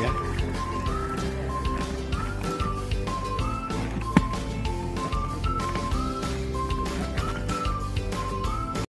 Yeah.